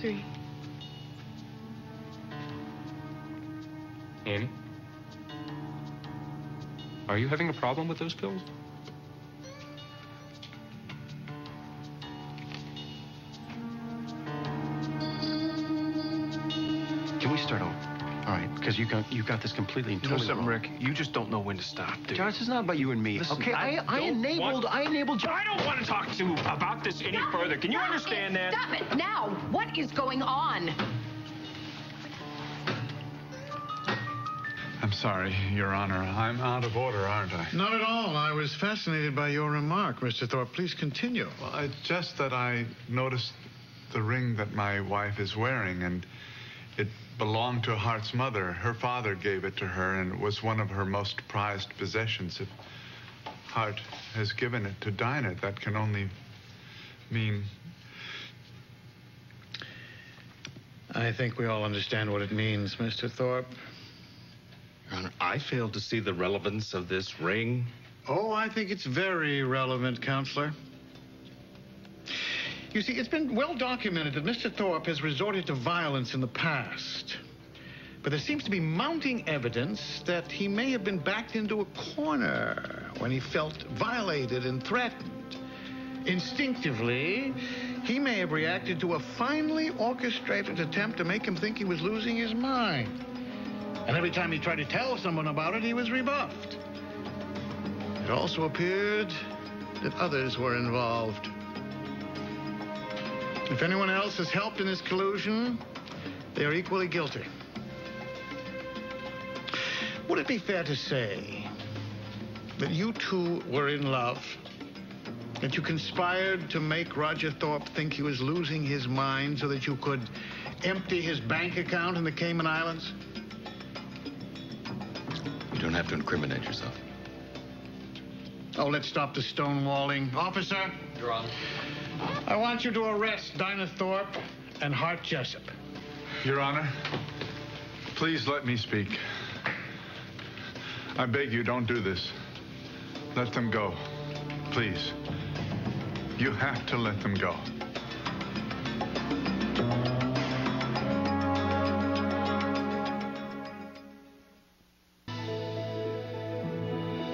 three. Annie? Are you having a problem with those pills? Can we start over? All right, because you got you got this completely and You know something, wrong. Rick? You just don't know when to stop, dude. John, this is not about you and me. Listen, okay, I I, I enabled want- I enabled John. I don't want to talk to about this any further. Can you understand it. that? Stop it now. What is going on? I'm sorry, Your Honor. I'm out of order, aren't I? Not at all. I was fascinated by your remark, Mr. Thorpe. Please continue. Well, it's just that I noticed the ring that my wife is wearing, and it belonged to Hart's mother. Her father gave it to her, and it was one of her most prized possessions. If Hart has given it to Dinah, that can only mean I think we all understand what it means, Mr. Thorpe. Your Honor, I fail to see the relevance of this ring. Oh, I think it's very relevant, Counselor. You see, it's been well documented that Mr. Thorpe has resorted to violence in the past. But there seems to be mounting evidence that he may have been backed into a corner when he felt violated and threatened. Instinctively, he may have reacted to a finely orchestrated attempt to make him think he was losing his mind. And every time he tried to tell someone about it, he was rebuffed. It also appeared that others were involved. If anyone else has helped in this collusion, they are equally guilty. Would it be fair to say that you two were in love? That you conspired to make Roger Thorpe think he was losing his mind so that you could empty his bank account in the Cayman Islands? You don't have to incriminate yourself. Oh, let's stop the stonewalling. Officer, Your Honor. I want you to arrest Dinah Thorpe and Hart Jessup. Your Honor, please let me speak. I beg you, don't do this. Let them go. Please. You have to let them go.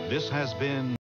This has been